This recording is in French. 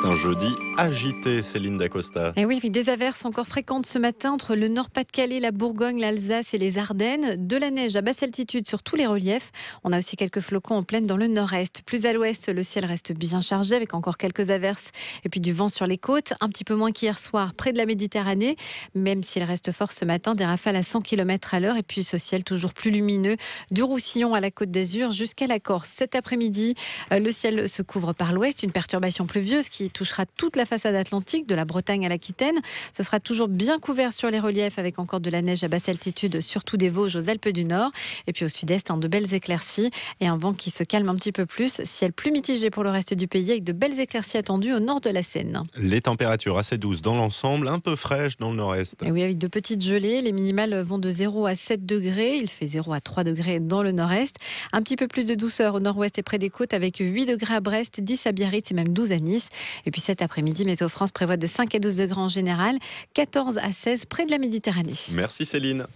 C'est un jeudi agité, Céline Dacosta. Et oui, avec des averses encore fréquentes ce matin entre le Nord-Pas-de-Calais, la Bourgogne, l'Alsace et les Ardennes. De la neige à basse altitude sur tous les reliefs. On a aussi quelques flocons en pleine dans le nord-est. Plus à l'ouest, le ciel reste bien chargé avec encore quelques averses et puis du vent sur les côtes. Un petit peu moins qu'hier soir près de la Méditerranée, même s'il reste fort ce matin, des rafales à 100 km à l'heure et puis ce ciel toujours plus lumineux du Roussillon à la côte d'Azur jusqu'à la Corse. Cet après-midi, euh, le ciel se couvre par l'ouest, une perturbation pluvieuse qui touchera toute la façade atlantique, de la Bretagne à l'Aquitaine. Ce sera toujours bien couvert sur les reliefs avec encore de la neige à basse altitude, surtout des Vosges aux Alpes du Nord. Et puis au sud-est, de belles éclaircies et un vent qui se calme un petit peu plus. Ciel plus mitigé pour le reste du pays avec de belles éclaircies attendues au nord de la Seine. Les températures assez douces dans l'ensemble, un peu fraîches dans le nord-est. Et oui, avec de petites gelées. Les minimales vont de 0 à 7 degrés. Il fait 0 à 3 degrés dans le nord-est. Un petit peu plus de douceur au nord-ouest et près des côtes avec 8 degrés à Brest, 10 à Biarritz et même 12 à Nice. Et puis cet après-midi, Météo France prévoit de 5 à 12 degrés en général, 14 à 16 près de la Méditerranée. Merci Céline.